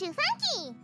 Too funky!